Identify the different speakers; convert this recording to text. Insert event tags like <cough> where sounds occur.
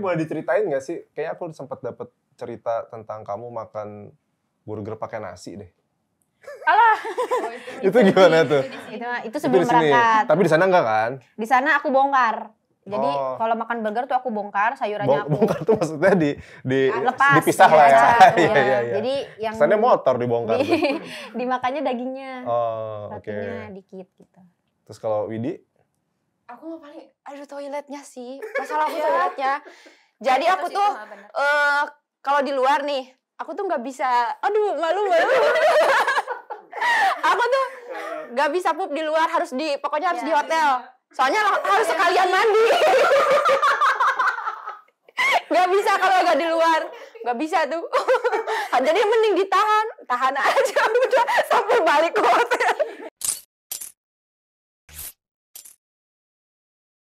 Speaker 1: boleh diceritain nggak sih? Kayak aku sempat dapat cerita tentang kamu makan burger pakai nasi deh.
Speaker 2: Alah.
Speaker 1: Itu gimana tuh?
Speaker 2: Itu, itu
Speaker 1: Itu
Speaker 2: sebelum
Speaker 1: sini.
Speaker 2: berangkat.
Speaker 1: Tapi di sana enggak kan?
Speaker 2: Di sana aku bongkar. Jadi
Speaker 1: Oh.
Speaker 2: kalau makan burger tuh aku bongkar, sayurannya
Speaker 1: Bong,
Speaker 2: aku
Speaker 1: bongkar tuh maksudnya di di
Speaker 2: lepas.
Speaker 1: dipisah lah ya. <laughs> Iya iya iya.
Speaker 2: Jadi yang
Speaker 1: Kesannya motor dibongkar.
Speaker 2: di, <laughs> dimakannya dagingnya.
Speaker 1: Oh, oke.
Speaker 2: Rotinya dikit gitu.
Speaker 1: Terus kalau Widi?
Speaker 3: Aku mah paling aduh toiletnya sih. Masalah aku toiletnya. <laughs> Jadi aku tuh eh kalau di luar nih, aku tuh nggak bisa. Aduh, malu malu. aku tuh nggak bisa pup di luar, harus di pokoknya harus di hotel. Soalnya la- harus sekalian mandi. <laughs> Gak bisa kalau nggak di luar, nggak bisa tuh. <laughs> Jadi mending ditahan, tahan aja udah sampai balik ke hotel.